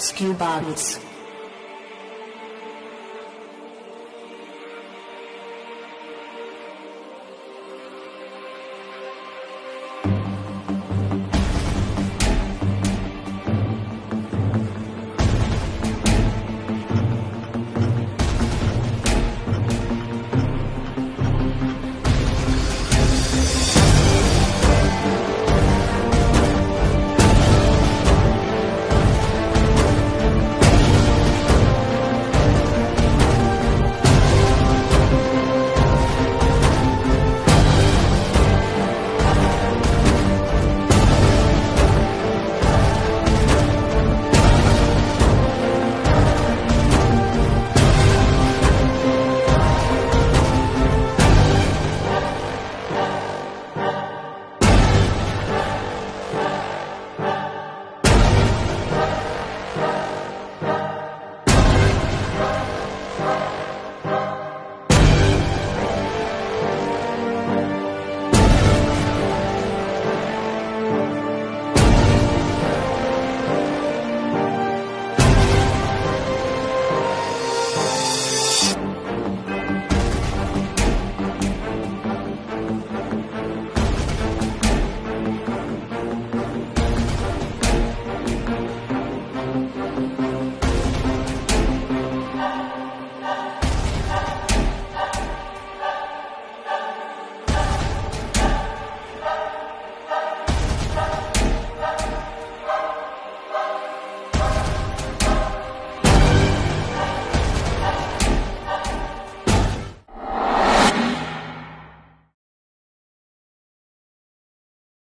Skew Bodies.